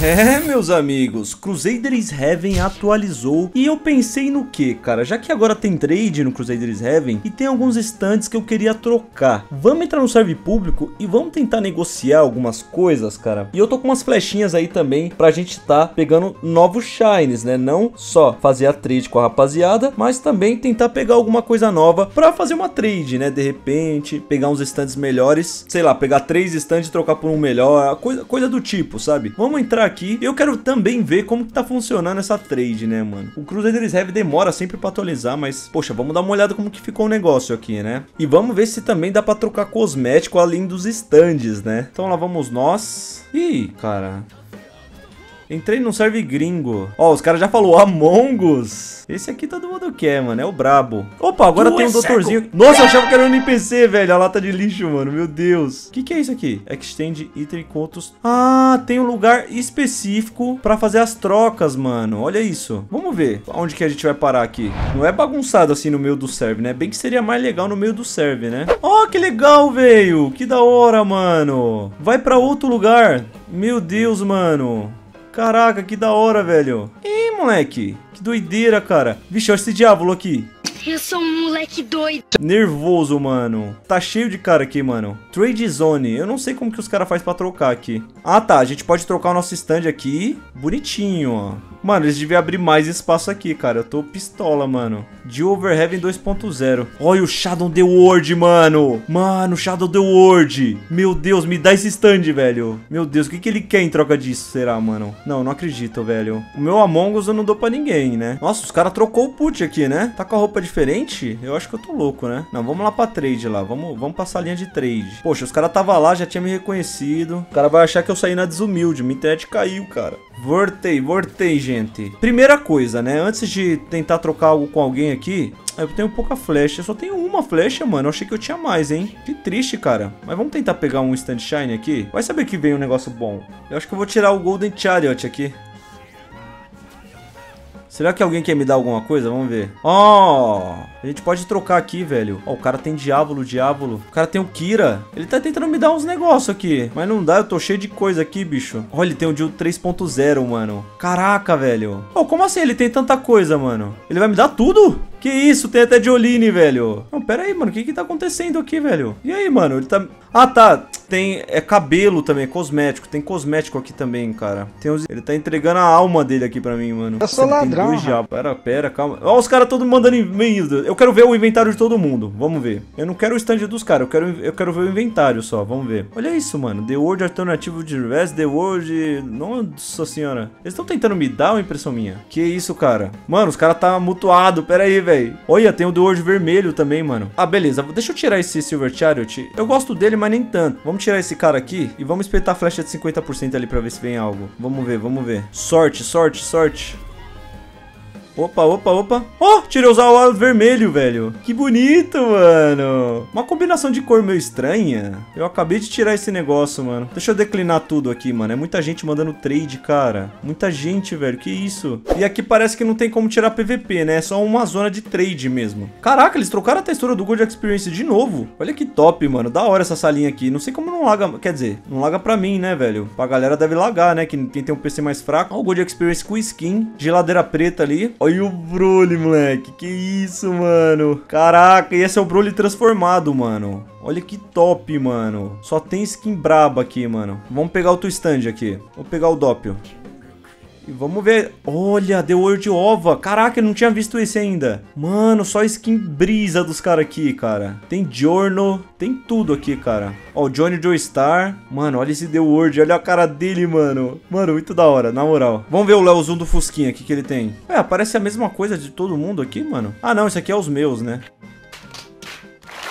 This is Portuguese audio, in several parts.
É, meus amigos, Crusaders Heaven atualizou e eu pensei no que, cara? Já que agora tem trade no Crusaders Heaven e tem alguns stands que eu queria trocar. Vamos entrar no serve público e vamos tentar negociar algumas coisas, cara. E eu tô com umas flechinhas aí também pra gente tá pegando novos shines, né? Não só fazer a trade com a rapaziada, mas também tentar pegar alguma coisa nova pra fazer uma trade, né? De repente, pegar uns stands melhores, sei lá, pegar três stands e trocar por um melhor, coisa, coisa do tipo, sabe? Vamos entrar aqui. Eu quero também ver como que tá funcionando essa trade, né, mano? O Crusaders Heavy demora sempre pra atualizar, mas, poxa, vamos dar uma olhada como que ficou o negócio aqui, né? E vamos ver se também dá pra trocar cosmético além dos stands, né? Então lá vamos nós. Ih, cara, Entrei num serve gringo. Ó, os caras já falou Among Us. Esse aqui todo mundo quer, mano. É o brabo. Opa, agora tu tem um é doutorzinho. Cego. Nossa, eu achava que era um NPC, velho. A lata de lixo, mano. Meu Deus. O que, que é isso aqui? Extend item contos. Ah, tem um lugar específico pra fazer as trocas, mano. Olha isso. Vamos ver onde que a gente vai parar aqui. Não é bagunçado assim no meio do serve, né? Bem que seria mais legal no meio do serve, né? Ó, oh, que legal, velho. Que da hora, mano. Vai pra outro lugar. Meu Deus, mano. Caraca, que da hora, velho. Ih, moleque. Que doideira, cara. Vixe, olha esse diabo aqui. Eu sou um moleque doido. Nervoso, mano. Tá cheio de cara aqui, mano. Trade Zone. Eu não sei como que os caras fazem pra trocar aqui. Ah, tá. A gente pode trocar o nosso stand aqui. Bonitinho, ó. Mano, eles deviam abrir mais espaço aqui, cara. Eu tô pistola, mano. De Overheaven 2.0. Olha o Shadow the World, mano. Mano, Shadow the World. Meu Deus, me dá esse stand, velho. Meu Deus, o que, que ele quer em troca disso, será, mano? Não, não acredito, velho. O meu Among Us eu não dou pra ninguém, né? Nossa, os caras trocou o put aqui, né? Tá com a roupa diferente? Eu acho que eu tô louco, né? Não, vamos lá pra trade lá. Vamos, vamos passar a linha de trade. Poxa, os caras tava lá, já tinha me reconhecido. O cara vai achar que eu saí na desumilde. Minha internet caiu, cara. Voltei, voltei, gente. Primeira coisa, né? Antes de tentar trocar algo com alguém aqui, eu tenho pouca flecha. Eu só tenho uma flecha, mano. Eu achei que eu tinha mais, hein? Que triste, cara. Mas vamos tentar pegar um Stand Shine aqui. Vai saber que vem um negócio bom. Eu acho que eu vou tirar o Golden Chariot aqui. Será que alguém quer me dar alguma coisa? Vamos ver. Ó, oh, a gente pode trocar aqui, velho. Ó, oh, o cara tem Diablo, Diablo. O cara tem o Kira. Ele tá tentando me dar uns negócios aqui. Mas não dá, eu tô cheio de coisa aqui, bicho. Olha, ele tem o Dio 3.0, mano. Caraca, velho. Ó, oh, como assim ele tem tanta coisa, mano? Ele vai me dar tudo? Que isso, tem até Jolene, velho. Não, pera aí, mano. O que que tá acontecendo aqui, velho? E aí, mano? Ele tá... Ah, tá. Tem... É cabelo também, é cosmético. Tem cosmético aqui também, cara. Tem os... Ele tá entregando a alma dele aqui pra mim, mano. Eu sou ladrão. Tem dois diabos. Pera, pera, calma. Ó, os caras todos mandando e-mails. Eu quero ver o inventário de todo mundo. Vamos ver. Eu não quero o stand dos caras. Eu quero, eu quero ver o inventário só. Vamos ver. Olha isso, mano. The World Alternativo de Rest. The World... Nossa senhora. Eles estão tentando me dar uma impressão minha. Que isso, cara? Mano, os caras tá mutuado. Pera aí, velho. Olha, tem o do World Vermelho também, mano. Ah, beleza. Deixa eu tirar esse Silver Chariot. Eu gosto dele, mas nem tanto. Vamos tirar esse cara aqui e vamos espetar a flecha de 50% ali pra ver se vem algo. Vamos ver, vamos ver. Sorte, sorte, sorte. Opa, opa, opa. Oh, tirei os ao vermelho, velho. Que bonito, mano. Uma combinação de cor meio estranha. Eu acabei de tirar esse negócio, mano. Deixa eu declinar tudo aqui, mano. É muita gente mandando trade, cara. Muita gente, velho. Que isso? E aqui parece que não tem como tirar PVP, né? É só uma zona de trade mesmo. Caraca, eles trocaram a textura do Gold Experience de novo. Olha que top, mano. Da hora essa salinha aqui. Não sei como não laga... Quer dizer, não laga pra mim, né, velho? Pra galera deve lagar, né? Quem, tem um PC mais fraco. Olha o Gold Experience com skin. Geladeira preta ali. Olha o Broly, moleque. Que isso, mano. Caraca, e esse é o Broly transformado, mano. Olha que top, mano. Só tem skin braba aqui, mano. Vamos pegar o stand aqui. Vou pegar o Doppio. E vamos ver. Olha, The World Ova. Caraca, eu não tinha visto esse ainda. Mano, só skin brisa dos caras aqui, cara. Tem Giorno, tem tudo aqui, cara. Ó, o Johnny Joestar. Mano, olha esse The World. Olha a cara dele, mano. Mano, muito da hora, na moral. Vamos ver o Leozão do Fusquinha aqui que ele tem. É, aparece a mesma coisa de todo mundo aqui, mano. Ah, não, esse aqui é os meus, né?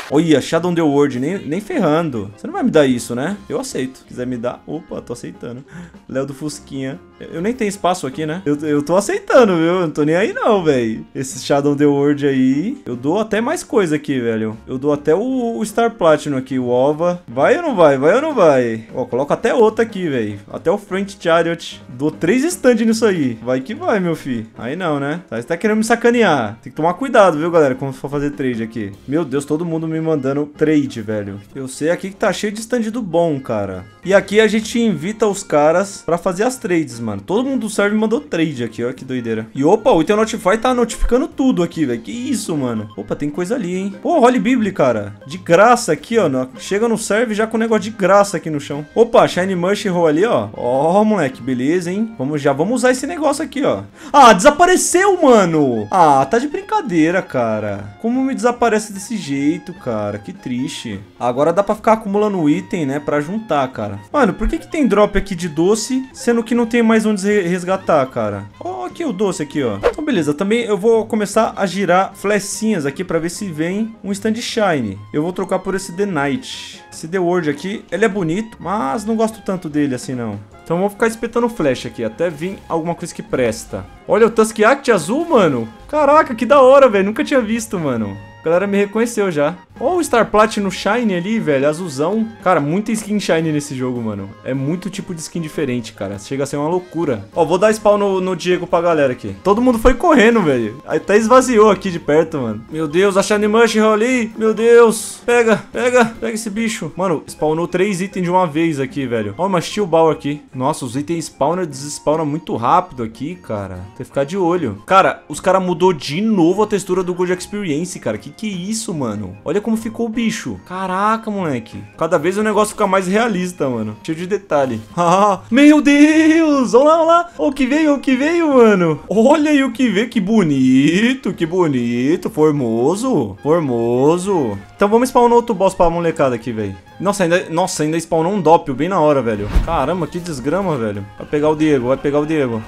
Olha, Shadow the World, nem, nem ferrando. Você não vai me dar isso, né? Eu aceito. Se quiser me dar, opa, tô aceitando. Léo do Fusquinha. Eu nem tenho espaço aqui, né? Eu, eu tô aceitando, viu? Eu não tô nem aí não, velho. Esse Shadow the World aí. Eu dou até mais coisa aqui, velho. Eu dou até o, o Star Platinum aqui, o OVA. Vai ou não vai? Vai ou não vai? Ó, coloca até outra aqui, velho. Até o French Chariot. Dou três stands nisso aí. Vai que vai, meu filho. Aí não, né? Tá, você tá querendo me sacanear. Tem que tomar cuidado, viu, galera? Quando for fazer trade aqui. Meu Deus, todo mundo me mandando trade, velho. Eu sei aqui que tá cheio de stand do bom, cara. E aqui a gente invita os caras pra fazer as trades, mano. Todo mundo do server mandou trade aqui, ó, que doideira. E opa, o Item Notify tá notificando tudo aqui, velho. Que isso, mano. Opa, tem coisa ali, hein. Pô, Holy Bible, cara. De graça aqui, ó. Chega no server já com negócio de graça aqui no chão. Opa, Shiny Mushroom ali, ó. Ó, moleque, beleza, hein. Vamos, já vamos usar esse negócio aqui, ó. Ah, desapareceu, mano. Ah, tá de brincadeira, cara. Como me desaparece desse jeito, cara? Que triste. Agora dá pra ficar acumulando item, né? Pra juntar, cara. Mano, por que que tem drop aqui de doce, sendo que não tem mais onde resgatar, cara? Ó, aqui o doce aqui, ó. Então, beleza. Também eu vou começar a girar flechinhas aqui pra ver se vem um stand shine. Eu vou trocar por esse The Night. Esse The World aqui, ele é bonito, mas não gosto tanto dele assim, não. Então vamos ficar espetando flash aqui, até vir alguma coisa que presta. Olha o Tusk Act azul, mano. Caraca, que da hora, velho. Nunca tinha visto, mano. A galera me reconheceu já. Olha o Star Platinum Shine ali, velho, azulzão. Cara, muita skin Shine nesse jogo, mano. É muito tipo de skin diferente, cara. Chega a ser uma loucura. Ó, vou dar spawn no, no Diego pra galera aqui. Todo mundo foi correndo, velho. Até esvaziou aqui de perto, mano. Meu Deus, a Shiny Mushroom ali. Meu Deus. Pega, pega, pega esse bicho. Mano, spawnou três itens de uma vez aqui, velho. Ó, uma Steel Ball aqui. Nossa, os itens spawnam e desespawnam muito rápido aqui, cara. Tem que ficar de olho. Cara, os caras mudou de novo a textura do Gold Experience, cara. Que que é isso, mano? Olha como ficou o bicho. Caraca, moleque. Cada vez o negócio fica mais realista, mano. Cheio de detalhe. Ah, meu Deus! Olha lá, olha lá. O que veio, o que veio, mano. Olha aí o que veio. Que bonito, que bonito. Formoso, formoso. Então vamos spawnar outro boss pra molecada aqui, velho. Nossa, ainda, nossa, ainda spawnou um Doppio bem na hora, velho. Caramba, que desgrama, velho. Vai pegar o Diego, vai pegar o Diego.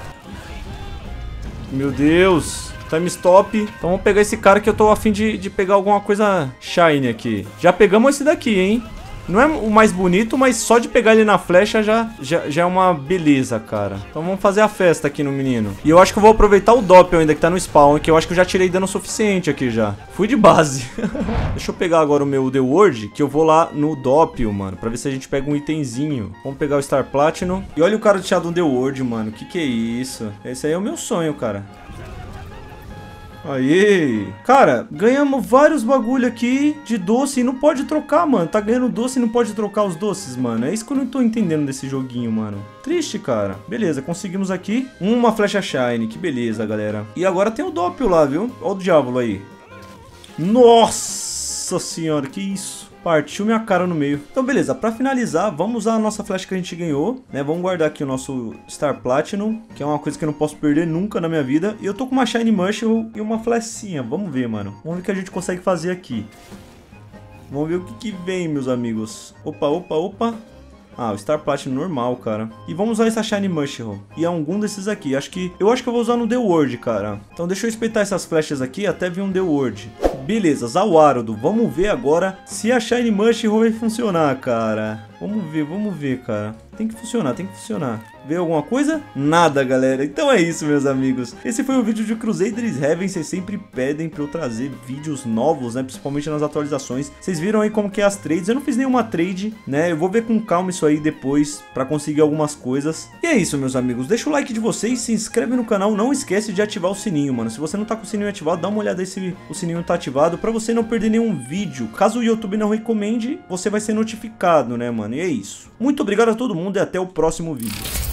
Meu Deus. Time stop. Então vamos pegar esse cara que eu tô afim de, de pegar alguma coisa shine aqui. Já pegamos esse daqui, hein? Não é o mais bonito, mas só de pegar ele na flecha já, já, já, é uma beleza, cara. Então vamos fazer a festa aqui no menino. E eu acho que eu vou aproveitar o Doppel ainda que tá no spawn, que eu acho que eu já tirei dano suficiente aqui já. Fui de base. Deixa eu pegar agora o meu The World, que eu vou lá no Doppel, mano, pra ver se a gente pega um itemzinho. Vamos pegar o Star Platinum. E olha o cara de Shadow The World, mano. Que que é isso? Esse aí é o meu sonho, cara. Aí, cara, ganhamos vários bagulho aqui de doce e não pode trocar, mano. Tá ganhando doce e não pode trocar os doces, mano. É isso que eu não tô entendendo desse joguinho, mano. Triste, cara. Beleza, conseguimos aqui uma flecha shine. Que beleza, galera. E agora tem o Doppio lá, viu? Olha o diabo aí. Nossa senhora, que isso. Partiu minha cara no meio. Então, beleza. Pra finalizar, vamos usar a nossa flecha que a gente ganhou, né? Vamos guardar aqui o nosso Star Platinum, que é uma coisa que eu não posso perder nunca na minha vida. E eu tô com uma Shiny Mushroom e uma flechinha. Vamos ver, mano. Vamos ver o que a gente consegue fazer aqui. Vamos ver o que, que vem, meus amigos. Opa, opa, opa. Ah, o Star Platinum normal, cara. E vamos usar essa Shiny Mushroom. E algum desses aqui. Acho que... Eu acho que eu vou usar no The World, cara. Então deixa eu espetar essas flechas aqui até vir um The World. Beleza, Zawarudo. Vamos ver agora se a Shiny Mushroom vai funcionar, cara. Vamos ver, vamos ver, cara. Tem que funcionar, tem que funcionar. Vê alguma coisa? Nada, galera. Então é isso, meus amigos. Esse foi o vídeo de Crusaders Heaven. Vocês sempre pedem pra eu trazer vídeos novos, né? Principalmente nas atualizações. Vocês viram aí como que é as trades. Eu não fiz nenhuma trade, né? Eu vou ver com calma isso aí depois pra conseguir algumas coisas. E é isso, meus amigos. Deixa o like de vocês, se inscreve no canal. Não esquece de ativar o sininho, mano. Se você não tá com o sininho ativado, dá uma olhada aí se o sininho tá ativado pra você não perder nenhum vídeo. Caso o YouTube não recomende, você vai ser notificado, né, mano? E é isso. Muito obrigado a todo mundo e até o próximo vídeo.